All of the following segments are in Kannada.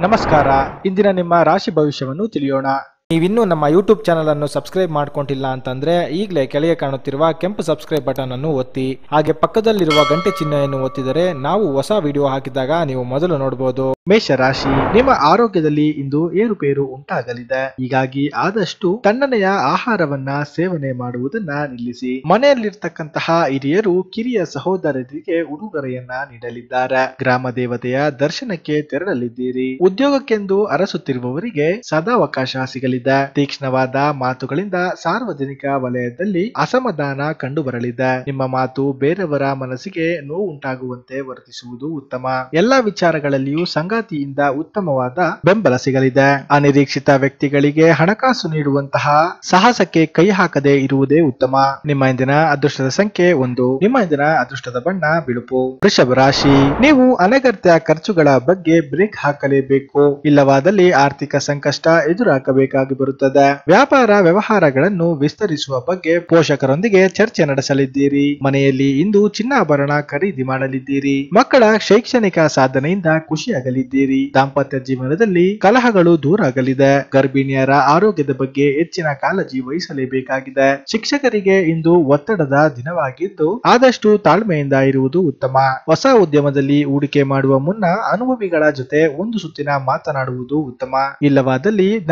ನಮಸ್ಕಾರ. ಇಂದಿನ ನಿಮ್ಮ ರಾಶಿ ಭವಿಷ್ಯವನ್ನು ತಿಳಿಯೋಣ. ನೀವಿನ್ನೂ ನಮ್ಮ ಯೂಟ್ಯೂಬ್ ಚಾನಲ್ ಅನ್ನು ಸಬ್ಸ್ಕ್ರೈಬ್ ಮಾಡ್ಕೊಂಡಿಲ್ಲ ಅಂತಂದ್ರೆ ಈಗಲೇ ಕೆಳಗೆ ಕಾಣುತ್ತಿರುವ ಕೆಂಪು ಸಬ್ಸ್ಕ್ರೈಬ್ ಬಟನ್ ಅನ್ನು ಒತ್ತಿ. ಹಾಗೆ ಪಕ್ಕದಲ್ಲಿರುವ ಗಂಟೆ ಚಿಹ್ನೆಯನ್ನು ಒತ್ತಿದರೆ ನಾವು ಹೊಸ ವಿಡಿಯೋ ಹಾಕಿದಾಗ ನೀವು ಮೊದಲು ನೋಡಬಹುದು ಮೇಷರಾಶಿ, ನಿಮ್ಮ ಆರೋಗ್ಯದಲ್ಲಿ ಇಂದು ಏರುಪೇರು ಉಂಟಾಗಲಿದೆ. ಹೀಗಾಗಿ ಆದಷ್ಟು ತಣ್ಣನೆಯ ಆಹಾರವನ್ನ ಸೇವನೆ ಮಾಡುವುದನ್ನ ನಿಲ್ಲಿಸಿ. ಮನೆಯಲ್ಲಿರ್ತಕ್ಕಂತಹ ಹಿರಿಯರು, ಕಿರಿಯ ಸಹೋದರರಿಗೆ ಉಡುಗೊರೆಯನ್ನ ನೀಡಲಿದ್ದಾರೆ. ಗ್ರಾಮ ದೇವತೆಯ ದರ್ಶನಕ್ಕೆ ತೆರಳಲಿದ್ದೀರಿ. ಉದ್ಯೋಗಕ್ಕೆಂದು ಅರಸುತ್ತಿರುವವರಿಗೆ ಸದಾವಕಾಶ ಸಿಗಲಿದೆ. ತೀಕ್ಷ್ಣವಾದ ಮಾತುಗಳಿಂದ ಸಾರ್ವಜನಿಕ ವಲಯದಲ್ಲಿ ಅಸಮಾಧಾನ ಕಂಡು ಬರಲಿದೆ ನಿಮ್ಮ ಮಾತು ಬೇರೆಯವರ ಮನಸ್ಸಿಗೆ ನೋವುಂಟಾಗುವಂತೆ ವರ್ತಿಸುವುದು ಉತ್ತಮ. ಎಲ್ಲಾ ವಿಚಾರಗಳಲ್ಲಿಯೂ ಸಂಗಾತಿಯಿಂದ ಉತ್ತಮವಾದ ಬೆಂಬಲ ಸಿಗಲಿದೆ. ಅನಿರೀಕ್ಷಿತ ವ್ಯಕ್ತಿಗಳಿಗೆ ಹಣಕಾಸು ನೀಡುವಂತಹ ಸಾಹಸಕ್ಕೆ ಕೈ ಹಾಕದೇ ಇರುವುದೇ ಉತ್ತಮ. ನಿಮ್ಮ ಇಂದಿನ ಅದೃಷ್ಟದ ಸಂಖ್ಯೆ ಒಂದು. ನಿಮ್ಮ ಇಂದಿನ ಅದೃಷ್ಟದ ಬಣ್ಣ ಬಿಳುಪು. ವೃಷಭ ರಾಶಿ. ನೀವು ಅನಗತ್ಯ ಖರ್ಚುಗಳ ಬಗ್ಗೆ ಬ್ರೇಕ್ ಹಾಕಲೇಬೇಕು. ಇಲ್ಲವಾದಲ್ಲಿ ಆರ್ಥಿಕ ಸಂಕಷ್ಟ ಎದುರಾಗಬೇಕಾಗಿ ಬರುತ್ತದೆ. ವ್ಯಾಪಾರ ವ್ಯವಹಾರಗಳನ್ನು ವಿಸ್ತರಿಸುವ ಬಗ್ಗೆ ಪೋಷಕರೊಂದಿಗೆ ಚರ್ಚೆ ನಡೆಸಲಿದ್ದೀರಿ. ಮನೆಯಲ್ಲಿ ಇಂದು ಚಿನ್ನಾಭರಣ ಖರೀದಿ ಮಾಡಲಿದ್ದೀರಿ. ಮಕ್ಕಳ ಶೈಕ್ಷಣಿಕ ಸಾಧನೆಯಿಂದ ಖುಷಿಯಾಗಲಿದ್ದೀರಿ. ದಾಂಪತ್ಯ ಜೀವನದಲ್ಲಿ ಕಲಹಗಳು ದೂರ ಆಗಲಿದೆ ಗರ್ಭಿಣಿಯರ ಆರೋಗ್ಯದ ಬಗ್ಗೆ ಹೆಚ್ಚಿನ ಕಾಳಜಿ ವಹಿಸಲೇಬೇಕಾಗಿದೆ. ಶಿಕ್ಷಕರಿಗೆ ಇಂದು ಒತ್ತಡದ ದಿನವಾಗಿದ್ದು, ಆದಷ್ಟು ತಾಳ್ಮೆಯಿಂದ ಇರುವುದು ಉತ್ತಮ. ಹೊಸ ಉದ್ಯಮದಲ್ಲಿ ಹೂಡಿಕೆ ಮಾಡುವ ಮುನ್ನ ಅನುಭವಿಗಳ ಜೊತೆ ಒಂದು ಸುತ್ತಿನ ಮಾತನಾಡುವುದು ಉತ್ತಮ. ಇಲ್ಲವಾದಲ್ಲಿ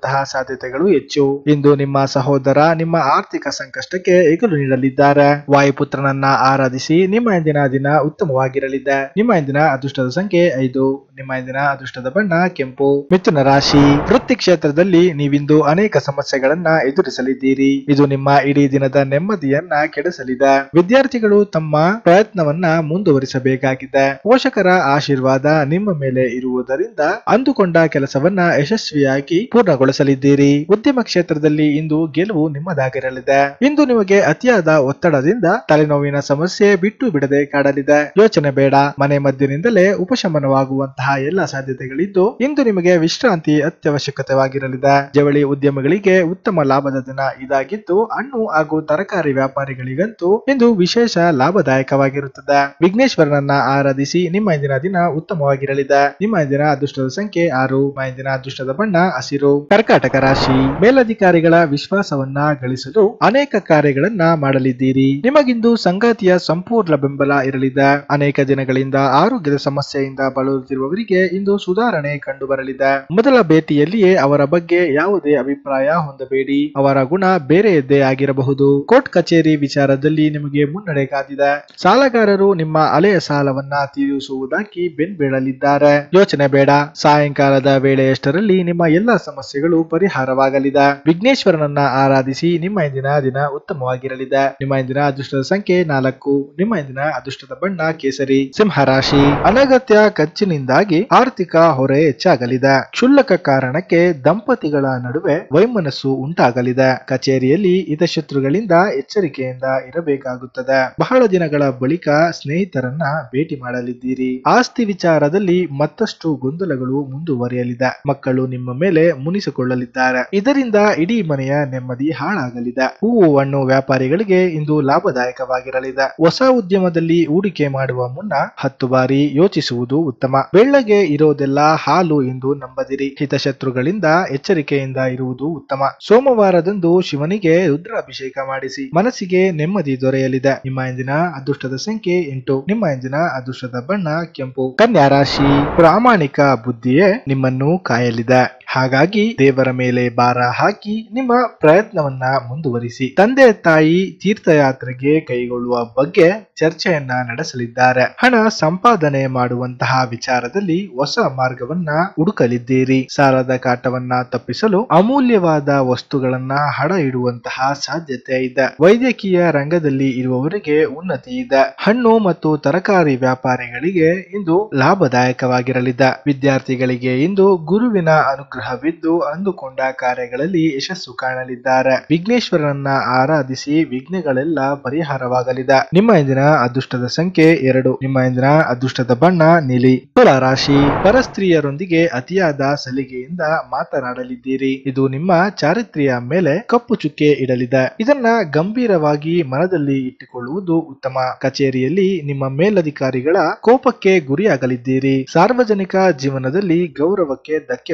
ನಷ್ಟವಾಗುವಂತಹ ಸಾಧ್ಯತೆಗಳು ಹೆಚ್ಚು. ಇಂದು ನಿಮ್ಮ ಸಹೋದರ ನಿಮ್ಮ ಆರ್ಥಿಕ ಸಂಕಷ್ಟಕ್ಕೆ ಎಗಲು ನೀಡಲಿದ್ದಾರೆ. ವಾಯುಪುತ್ರನನ್ನ ಆರಾಧಿಸಿ ನಿಮ್ಮ ಇಂದಿನ ದಿನ ಉತ್ತಮವಾಗಿರಲಿದೆ. ನಿಮ್ಮ ಇಂದಿನ ಅದೃಷ್ಟದ ಸಂಖ್ಯೆ ಐದು. ನಿಮ್ಮ ಇಂದಿನ ಅದೃಷ್ಟದ ಬಣ್ಣ ಕೆಂಪು. ಮಿಥುನ ರಾಶಿ, ವೃತ್ತಿ ಕ್ಷೇತ್ರದಲ್ಲಿ ನೀವಿಂದು ಅನೇಕ ಸಮಸ್ಯೆಗಳನ್ನ ಎದುರಿಸಲಿದ್ದೀರಿ. ಇದು ನಿಮ್ಮ ಇಡೀ ದಿನದ ನೆಮ್ಮದಿಯನ್ನ ಕೆಡಿಸಲಿದೆ. ವಿದ್ಯಾರ್ಥಿಗಳು ತಮ್ಮ ಪ್ರಯತ್ನವನ್ನ ಮುಂದುವರಿಸಬೇಕಾಗಿದೆ. ಪೋಷಕರ ಆಶೀರ್ವಾದ ನಿಮ್ಮ ಮೇಲೆ ಇರುವುದರಿಂದ ಅಂದುಕೊಂಡ ಕೆಲಸವನ್ನ ಯಶಸ್ವಿಯಾಗಿ ಪೂರ್ಣಗೊಳಿಸಲಿದ್ದೀರಿ ಉದ್ಯಮ ಕ್ಷೇತ್ರದಲ್ಲಿ ಇಂದು ಗೆಲುವು ನಿಮ್ಮದಾಗಿರಲಿದೆ. ಇಂದು ನಿಮಗೆ ಅತಿಯಾದ ಒತ್ತಡದಿಂದ ತಲೆನೋವಿನ ಸಮಸ್ಯೆ ಬಿಟ್ಟು ಬಿಡದೆ ಕಾಡಲಿದೆ. ಯೋಚನೆ ಬೇಡ. ಮನೆ ಮದ್ದಿನಿಂದಲೇ ಉಪಶಮನವಾಗುವಂತಹ ಎಲ್ಲ ಸಾಧ್ಯತೆಗಳಿದ್ದು, ಇಂದು ನಿಮಗೆ ವಿಶ್ರಾಂತಿ ಅತ್ಯವಶ್ಯಕತೆವಾಗಿರಲಿದೆ. ಜವಳಿ ಉದ್ಯಮಗಳಿಗೆ ಉತ್ತಮ ಲಾಭದ ದಿನ ಇದಾಗಿದ್ದು, ಹಣ್ಣು ಹಾಗೂ ತರಕಾರಿ ವ್ಯಾಪಾರಿಗಳಿಗಂತೂ ಇಂದು ವಿಶೇಷ ಲಾಭದಾಯಕವಾಗಿರುತ್ತದೆ. ವಿಘ್ನೇಶ್ವರನನ್ನ ಆರಾಧಿಸಿ ನಿಮ್ಮ ಇಂದಿನ ದಿನ ಉತ್ತಮವಾಗಿರಲಿದೆ. ನಿಮ್ಮ ಇಂದಿನ ಅದೃಷ್ಟದ ಸಂಖ್ಯೆ ಆರು. ಇಂದಿನ ಅದೃಷ್ಟದ ಬಣ್ಣ ಹಸಿರು. ಕರ್ಕಾಟಕ ರಾಶಿ, ಮೇಲಧಿಕಾರಿಗಳ ವಿಶ್ವಾಸವನ್ನ ಗಳಿಸಲು ಅನೇಕ ಕಾರ್ಯಗಳನ್ನ ಮಾಡಲಿದ್ದೀರಿ. ನಿಮಗಿಂದು ಸಂಗಾತಿಯ ಸಂಪೂರ್ಣ ಬೆಂಬಲ ಇರಲಿದೆ. ಅನೇಕ ದಿನಗಳಿಂದ ಆರೋಗ್ಯದ ಸಮಸ್ಯೆಯಿಂದ ಬಳಲುತ್ತಿರುವವರಿಗೆ ಇಂದು ಸುಧಾರಣೆ ಕಂಡು ಬರಲಿದೆ ಮೊದಲ ಭೇಟಿಯಲ್ಲಿಯೇ ಅವರ ಬಗ್ಗೆ ಯಾವುದೇ ಅಭಿಪ್ರಾಯ ಹೊಂದಬೇಡಿ. ಅವರ ಗುಣ ಬೇರೆಯದ್ದೇ ಆಗಿರಬಹುದು. ಕೋರ್ಟ್ ಕಚೇರಿ ವಿಚಾರದಲ್ಲಿ ನಿಮಗೆ ಮುನ್ನಡೆ ಕಾದಿದೆ. ಸಾಲಗಾರರು ನಿಮ್ಮ ಅಲೆಯ ಸಾಲವನ್ನ ತೀರಿಸುವುದಾಗಿ ಬೆನ್ಬೇಳಲಿದ್ದಾರೆ ಯೋಚನೆ ಬೇಡ. ಸಾಯಂಕಾಲದ ವೇಳೆಯಷ್ಟರಲ್ಲಿ ನಿಮ್ಮ ಎಲ್ಲಾ ಸಮಸ್ಯೆಗಳು ಪರಿಹಾರವಾಗಲಿದೆ. ವಿಘ್ನೇಶ್ವರನನ್ನ ಆರಾಧಿಸಿ ನಿಮ್ಮ ಇಂದಿನ ದಿನ ಉತ್ತಮವಾಗಿರಲಿದೆ. ನಿಮ್ಮ ಇಂದಿನ ಅದೃಷ್ಟದ ಸಂಖ್ಯೆ ನಾಲ್ಕು. ನಿಮ್ಮ ಇಂದಿನ ಅದೃಷ್ಟದ ಬಣ್ಣ ಕೇಸರಿ. ಸಿಂಹ ರಾಶಿ ಅನಗತ್ಯ ಖರ್ಚಿನಿಂದಾಗಿ ಆರ್ಥಿಕ ಹೊರೆ ಹೆಚ್ಚಾಗಲಿದೆ. ಕ್ಷುಲ್ಲಕ ಕಾರಣಕ್ಕೆ ದಂಪತಿಗಳ ನಡುವೆ ವೈಮನಸ್ಸು ಉಂಟಾಗಲಿದೆ. ಕಚೇರಿಯಲ್ಲಿ ಹಿತಶತ್ರುಗಳಿಂದ ಎಚ್ಚರಿಕೆಯಿಂದ ಇರಬೇಕಾಗುತ್ತದೆ. ಬಹಳ ದಿನಗಳ ಬಳಿಕ ಸ್ನೇಹಿತರನ್ನ ಭೇಟಿ ಮಾಡಲಿದ್ದೀರಿ. ಆಸ್ತಿ ವಿಚಾರದಲ್ಲಿ ಮತ್ತಷ್ಟು ಗೊಂದಲಗಳು ಮುಂದುವರಿಯಲಿದೆ. ಮಕ್ಕಳು ನಿಮ್ಮ ಮೇಲೆ ಮುನಿಸಿಕೊಳ್ಳಲಿದ್ದಾರೆ ಇದರಿಂದ ಇಡೀ ಮನೆಯ ನೆಮ್ಮದಿ ಹಾಳಾಗಲಿದೆ. ಹೂವು, ಹಣ್ಣು ವ್ಯಾಪಾರಿಗಳಿಗೆ ಇಂದು ಲಾಭದಾಯಕವಾಗಿರಲಿದೆ. ಹೊಸ ಉದ್ಯಮದಲ್ಲಿ ಹೂಡಿಕೆ ಮಾಡುವ ಮುನ್ನ ಹತ್ತು ಬಾರಿ ಯೋಚಿಸುವುದು ಉತ್ತಮ. ಬೆಳ್ಳಗೆ ಇರೋದೆಲ್ಲ ಹಾಲು ಎಂದು ನಂಬದಿರಿ. ಹಿತಶತ್ರುಗಳಿಂದ ಎಚ್ಚರಿಕೆಯಿಂದ ಇರುವುದು ಉತ್ತಮ. ಸೋಮವಾರದಂದು ಶಿವನಿಗೆ ರುದ್ರಾಭಿಷೇಕ ಮಾಡಿಸಿ. ಮನಸ್ಸಿಗೆ ನೆಮ್ಮದಿ ದೊರೆಯಲಿದೆ. ನಿಮ್ಮ ಇಂದಿನ ಅದೃಷ್ಟದ ಸಂಖ್ಯೆ ಎಂಟು. ನಿಮ್ಮ ಇಂದಿನ ಅದೃಷ್ಟದ ಬಣ್ಣ ಕೆಂಪು. ಕನ್ಯಾ ರಾಶಿ ಪ್ರಾಮಾಣಿಕ ಬುದ್ಧಿಯೇ ನಿಮ್ಮನ್ನು ಕಾಯಲಿದೆ. ಹಾಗಾಗಿ ದೇವರ ಮೇಲೆ ಭಾರ ಹಾಕಿ ನಿಮ್ಮ ಪ್ರಯತ್ನವನ್ನ ಮುಂದುವರಿಸಿ. ತಂದೆ, ತಾಯಿ ತೀರ್ಥಯಾತ್ರೆಗೆ ಕೈಗೊಳ್ಳುವ ಬಗ್ಗೆ ಚರ್ಚೆಯನ್ನ ನಡೆಸಲಿದ್ದಾರೆ. ಹಣ ಸಂಪಾದನೆ ಮಾಡುವಂತಹ ವಿಚಾರದಲ್ಲಿ ಹೊಸ ಮಾರ್ಗವನ್ನ ಹುಡುಕಲಿದ್ದೀರಿ. ಸಾಲದ ಕಾಟವನ್ನ ತಪ್ಪಿಸಲು ಅಮೂಲ್ಯವಾದ ವಸ್ತುಗಳನ್ನ ಹಡ ಇಡುವಂತಹ ಸಾಧ್ಯತೆ ಇದೆ. ವೈದ್ಯಕೀಯ ರಂಗದಲ್ಲಿ ಇರುವವರಿಗೆ ಉನ್ನತಿ ಇದೆ. ಹಣ್ಣು ಮತ್ತು ತರಕಾರಿ ವ್ಯಾಪಾರಿಗಳಿಗೆ ಇಂದು ಲಾಭದಾಯಕವಾಗಿರಲಿದೆ. ವಿದ್ಯಾರ್ಥಿಗಳಿಗೆ ಇಂದು ಗುರುವಿನ ಅನುಗ್ರಹ ಅನುಗ್ರಹವಿದ್ದು ಅಂದುಕೊಂಡ ಕಾರ್ಯಗಳಲ್ಲಿ ಯಶಸ್ಸು ಕಾಣಲಿದ್ದಾರೆ. ವಿಘ್ನೇಶ್ವರನನ್ನ ಆರಾಧಿಸಿ ವಿಘ್ನಗಳೆಲ್ಲ ಪರಿಹಾರವಾಗಲಿದೆ. ನಿಮ್ಮ ಇಂದಿನ ಅದೃಷ್ಟದ ಸಂಖ್ಯೆ ಎರಡು. ನಿಮ್ಮ ಇಂದಿನ ಅದೃಷ್ಟದ ಬಣ್ಣ ನೀಲಿ. ತುಲಾ ರಾಶಿ, ಪರಸ್ತ್ರೀಯರೊಂದಿಗೆ ಅತಿಯಾದ ಸಲಿಗೆಯಿಂದ ಮಾತನಾಡಲಿದ್ದೀರಿ. ಇದು ನಿಮ್ಮ ಚಾರಿತ್ರ್ಯ ಮೇಲೆ ಕಪ್ಪು ಚುಕ್ಕೆ ಇಡಲಿದೆ. ಇದನ್ನ ಗಂಭೀರವಾಗಿ ಮನದಲ್ಲಿ ಇಟ್ಟುಕೊಳ್ಳುವುದು ಉತ್ತಮ. ಕಚೇರಿಯಲ್ಲಿ ನಿಮ್ಮ ಮೇಲಧಿಕಾರಿಗಳ ಕೋಪಕ್ಕೆ ಗುರಿಯಾಗಲಿದ್ದೀರಿ. ಸಾರ್ವಜನಿಕ ಜೀವನದಲ್ಲಿ ಗೌರವಕ್ಕೆ ಧಕ್ಕೆ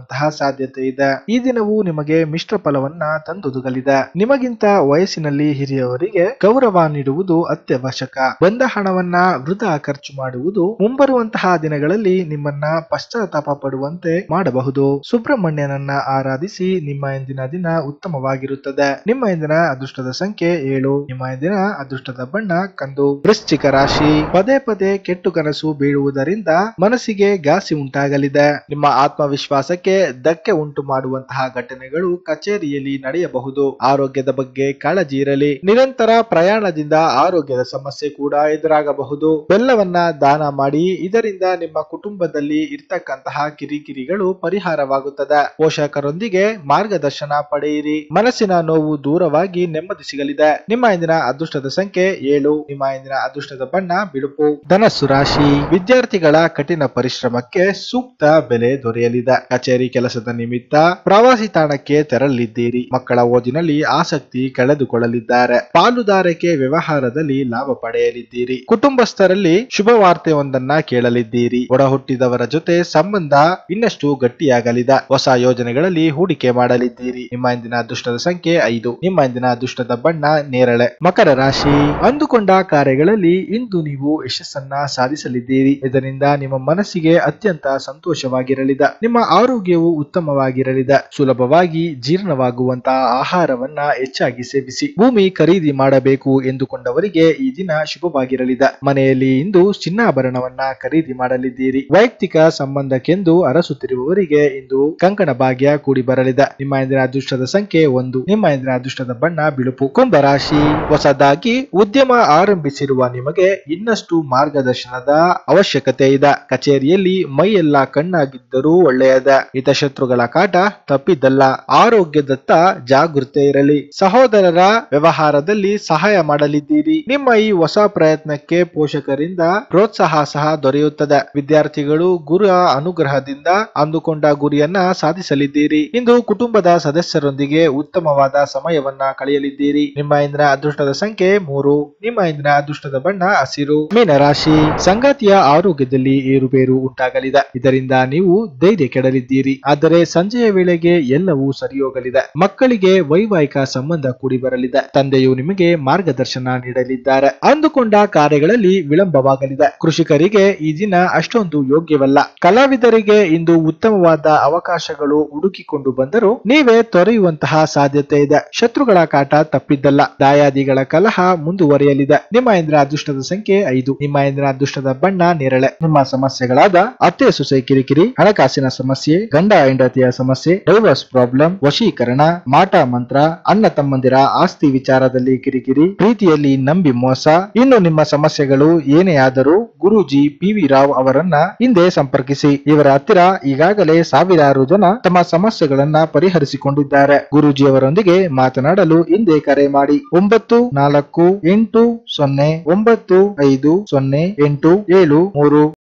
ಉಂಟಾಗುವಂತಹ ಸಾಧ್ಯತೆ ಇದೆ. ಈ ದಿನವು ನಿಮಗೆ ಮಿಶ್ರ ಫಲವನ್ನ ತಂದೊದಗಲಿದೆ. ನಿಮಗಿಂತ ವಯಸ್ಸಿನಲ್ಲಿ ಹಿರಿಯವರಿಗೆ ಗೌರವ ನೀಡುವುದು ಅತ್ಯವಶ್ಯಕ. ಬಂದ ಹಣವನ್ನ ವೃದ್ಧ ಖರ್ಚು ಮಾಡುವುದು ಮುಂಬರುವಂತಹ ದಿನಗಳಲ್ಲಿ ನಿಮ್ಮನ್ನ ಪಶ್ಚಾತ್ತಾಪ ಪಡುವಂತೆ ಮಾಡಬಹುದು. ಸುಬ್ರಹ್ಮಣ್ಯನನ್ನ ಆರಾಧಿಸಿ ನಿಮ್ಮ ಇಂದಿನ ದಿನ ಉತ್ತಮವಾಗಿರುತ್ತದೆ. ನಿಮ್ಮ ಇಂದಿನ ಅದೃಷ್ಟದ ಸಂಖ್ಯೆ ಏಳು. ನಿಮ್ಮ ಇಂದಿನ ಅದೃಷ್ಟದ ಬಣ್ಣ ಕಂದು. ವೃಶ್ಚಿಕ ರಾಶಿ. ಪದೇ ಪದೇ ಕೆಟ್ಟು ಕನಸು ಬೀಳುವುದರಿಂದ ಮನಸ್ಸಿಗೆ ಘಾಸಿ ಉಂಟಾಗಲಿದೆ. ನಿಮ್ಮ ಆತ್ಮವಿಶ್ವಾಸಕ್ಕೆ ಧಕ್ಕೆ ಉಂಟು ಮಾಡುವಂತಹ ಘಟನೆಗಳು ಕಚೇರಿಯಲ್ಲಿ ನಡೆಯಬಹುದು. ಆರೋಗ್ಯದ ಬಗ್ಗೆ ಕಾಳಜಿ ಇರಲಿ ನಿರಂತರ ಪ್ರಯಾಣದಿಂದ ಆರೋಗ್ಯದ ಸಮಸ್ಯೆ ಕೂಡ ಎದುರಾಗಬಹುದು. ಬೆಲ್ಲವನ್ನ ದಾನ ಮಾಡಿ, ಇದರಿಂದ ನಿಮ್ಮ ಕುಟುಂಬದಲ್ಲಿ ಇರ್ತಕ್ಕಂತಹ ಕಿರಿಕಿರಿಗಳು ಪರಿಹಾರವಾಗುತ್ತದೆ. ಪೋಷಕರೊಂದಿಗೆ ಮಾರ್ಗದರ್ಶನ ಪಡೆಯಿರಿ. ಮನಸ್ಸಿನ ನೋವು ದೂರವಾಗಿ ನೆಮ್ಮದಿ ಸಿಗಲಿದೆ. ನಿಮ್ಮ ಇಂದಿನ ಅದೃಷ್ಟದ ಸಂಖ್ಯೆ ಏಳು. ನಿಮ್ಮ ಇಂದಿನ ಅದೃಷ್ಟದ ಬಣ್ಣ ಬಿಳುಪು. ಧನಸ್ಸು ರಾಶಿ. ವಿದ್ಯಾರ್ಥಿಗಳ ಕಠಿಣ ಪರಿಶ್ರಮಕ್ಕೆ ಸೂಕ್ತ ಬೆಲೆ ದೊರೆಯಲಿದೆ. ಕಚೇರಿ ಕೆಲಸದ ನಿಮಿತ್ತ ಪ್ರವಾಸಿ ತಾಣಕ್ಕೆ ತೆರಳಿದ್ದೀರಿ ಮಕ್ಕಳ ಓದಿನಲ್ಲಿ ಆಸಕ್ತಿ ಕಳೆದುಕೊಳ್ಳಲಿದ್ದಾರೆ. ಪಾಲುದಾರಿಕೆ ವ್ಯವಹಾರದಲ್ಲಿ ಲಾಭ ಪಡೆಯಲಿದ್ದೀರಿ. ಕುಟುಂಬಸ್ಥರಲ್ಲಿ ಶುಭ ವಾರ್ತೆಯೊಂದನ್ನ ಕೇಳಲಿದ್ದೀರಿ. ಒಡಹುಟ್ಟಿದವರ ಜೊತೆ ಸಂಬಂಧ ಇನ್ನಷ್ಟು ಗಟ್ಟಿಯಾಗಲಿದೆ. ಹೊಸ ಯೋಜನೆಗಳಲ್ಲಿ ಹೂಡಿಕೆ ಮಾಡಲಿದ್ದೀರಿ. ನಿಮ್ಮ ಇಂದಿನ ದುಷ್ಟದ ಸಂಖ್ಯೆ ಐದು. ನಿಮ್ಮ ಇಂದಿನ ದುಷ್ಟದ ಬಣ್ಣ ನೇರಳೆ. ಮಕರ ರಾಶಿ. ಅಂದುಕೊಂಡ ಕಾರ್ಯಗಳಲ್ಲಿ ಇಂದು ನೀವು ಯಶಸ್ಸನ್ನ ಸಾಧಿಸಲಿದ್ದೀರಿ. ಇದರಿಂದ ನಿಮ್ಮ ಮನಸ್ಸಿಗೆ ಅತ್ಯಂತ ಸಂತೋಷವಾಗಿರಲಿದೆ. ನಿಮ್ಮ ಆರೋಗ್ಯವು ಉತ್ತಮವಾಗಿರಲಿದೆ. ಸುಲಭವಾಗಿ ಜೀರ್ಣವಾಗುವಂತಹ ಆಹಾರವನ್ನ ಹೆಚ್ಚಾಗಿ ಸೇವಿಸಿ. ಭೂಮಿ ಖರೀದಿ ಮಾಡಬೇಕು ಎಂದುಕೊಂಡವರಿಗೆ ಈ ದಿನ ಶುಭವಾಗಿರಲಿದೆ. ಮನೆಯಲ್ಲಿ ಇಂದು ಚಿನ್ನಾಭರಣವನ್ನ ಖರೀದಿ ಮಾಡಲಿದ್ದೀರಿ. ವೈಯಕ್ತಿಕ ಸಂಬಂಧಕ್ಕೆಂದು ಅರಸುತ್ತಿರುವವರಿಗೆ ಇಂದು ಕಂಕಣ ಭಾಗ್ಯ ಕೂಡಿ ಬರಲಿದೆ. ನಿಮ್ಮ ಇಂದಿನ ಅದೃಷ್ಟದ ಸಂಖ್ಯೆ ಒಂದು. ನಿಮ್ಮ ಇಂದಿನ ಅದೃಷ್ಟದ ಬಣ್ಣ ಬಿಳುಪು. ಕುಂಭರಾಶಿ ಹೊಸದಾಗಿ ಉದ್ಯಮ ಆರಂಭಿಸಿರುವ ನಿಮಗೆ ಇನ್ನಷ್ಟು ಮಾರ್ಗದರ್ಶನದ ಅವಶ್ಯಕತೆ ಇದೆ. ಕಚೇರಿಯಲ್ಲಿ ಮೈ ಮೈಯೆಲ್ಲ ಕಣ್ಣಾಗಿದ್ದರೂ ಒಳ್ಳೆಯದ. ಹಿತಶತ್ರುಗಳ ಕಾಟ ತಪ್ಪಿದ್ದಲ್ಲ. ಆರೋಗ್ಯದತ್ತ ಜಾಗೃತೆ ಇರಲಿ. ಸಹೋದರರ ವ್ಯವಹಾರದಲ್ಲಿ ಸಹಾಯ ಮಾಡಲಿದ್ದೀರಿ. ನಿಮ್ಮ ಈ ಹೊಸ ಪ್ರಯತ್ನಕ್ಕೆ ಪೋಷಕರಿಂದ ಪ್ರೋತ್ಸಾಹ ಸಹ ದೊರೆಯುತ್ತದೆ. ವಿದ್ಯಾರ್ಥಿಗಳು ಗುರು ಅನುಗ್ರಹದಿಂದ ಅಂದುಕೊಂಡ ಗುರಿಯನ್ನ ಸಾಧಿಸಲಿದ್ದೀರಿ. ಇಂದು ಕುಟುಂಬದ ಸದಸ್ಯರೊಂದಿಗೆ ಉತ್ತಮವಾದ ಸಮಯವನ್ನ ಕಳೆಯಲಿದ್ದೀರಿ. ನಿಮ್ಮ ಇಂದಿನ ಅದೃಷ್ಟದ ಸಂಖ್ಯೆ ಮೂರು. ನಿಮ್ಮ ಇಂದಿನ ಅದೃಷ್ಟದ ಬಣ್ಣ ಹಸಿರು. ಮೀನರಾಶಿ ಸಂಗಾತಿಯ ಆರೋಗ್ಯದಲ್ಲಿ ಏರುಪೇರು ಉಂಟಾಗಲಿದೆ. ಇದರಿಂದ ನೀವು ಧೈರ್ಯ ಕೆಡಲಿದ್ದೀರಿ. ಆದರೆ ಸಂಜೆಯ ವೇಳೆಗೆ ಎಲ್ಲವೂ ಸರಿಯೋಗಲಿದೆ ಮಕ್ಕಳಿಗೆ ವೈವಾಹಿಕ ಸಂಬಂಧ ಕೂಡಿ ಬರಲಿದೆ. ತಂದೆಯು ನಿಮಗೆ ಮಾರ್ಗದರ್ಶನ ನೀಡಲಿದ್ದಾರೆ. ಅಂದುಕೊಂಡ ಕಾರ್ಯಗಳಲ್ಲಿ ವಿಳಂಬವಾಗಲಿದೆ. ಕೃಷಿಕರಿಗೆ ಈ ದಿನ ಅಷ್ಟೊಂದು ಯೋಗ್ಯವಲ್ಲ. ಕಲಾವಿದರಿಗೆ ಇಂದು ಉತ್ತಮವಾದ ಅವಕಾಶಗಳು ಹುಡುಕಿಕೊಂಡು ಬಂದರೂ ನೀವೇ ತೊರೆಯುವಂತಹ ಸಾಧ್ಯತೆ ಇದೆ. ಶತ್ರುಗಳ ಕಾಟ ತಪ್ಪಿದ್ದಲ್ಲ. ದಾಯಾದಿಗಳ ಕಲಹ ಮುಂದುವರಿಯಲಿದೆ. ನಿಮ್ಮ ಇಂದ್ರ ಅದೃಷ್ಟದ ಸಂಖ್ಯೆ ಐದು. ನಿಮ್ಮ ಇಂದ್ರ ಅದೃಷ್ಟದ ಬಣ್ಣ ನೇರಳೆ. ನಿಮ್ಮ ಸಮಸ್ಯೆಗಳಾದ ಅತ್ತೆ ಸೊಸೆ ಕಿರಿಕಿರಿ, ಹಣಕಾಸಿನ ಸಮಸ್ಯೆ ಗಂಡ ಹೆಂಡತಿಯ ಸಮಸ್ಯೆ ಡೈವರ್ಸ್ ಪ್ರಾಬ್ಲಮ್ ವಶೀಕರಣ, ಮಾಟ ಮಂತ್ರ, ಅಣ್ಣ ತಮ್ಮಂದಿರ ಆಸ್ತಿ ವಿಚಾರದಲ್ಲಿ ಕಿರಿಕಿರಿ, ಪ್ರೀತಿಯಲ್ಲಿ ನಂಬಿ ಮೋಸ. ಇನ್ನು ನಿಮ್ಮ ಸಮಸ್ಯೆಗಳು ಏನೇ ಆದರೂ ಗುರೂಜಿ ಪಿವಿ ರಾವ್ ಅವರನ್ನ ಹಿಂದೆ ಸಂಪರ್ಕಿಸಿ. ಇವರ ಹತ್ತಿರ ಈಗಾಗಲೇ ಸಾವಿರಾರು ಜನ ತಮ್ಮ ಸಮಸ್ಯೆಗಳನ್ನ ಪರಿಹರಿಸಿಕೊಂಡಿದ್ದಾರೆ. ಗುರೂಜಿಯವರೊಂದಿಗೆ ಮಾತನಾಡಲು ಹಿಂದೆ ಕರೆ ಮಾಡಿ. ಒಂಬತ್ತು, ನಾಲ್ಕು, ಎಂಟು, ಸೊನ್ನೆ, ಒಂಬತ್ತು, ಐದು, ಸೊನ್ನೆ, ಎಂಟು, ಏಳು, ಮೂರು.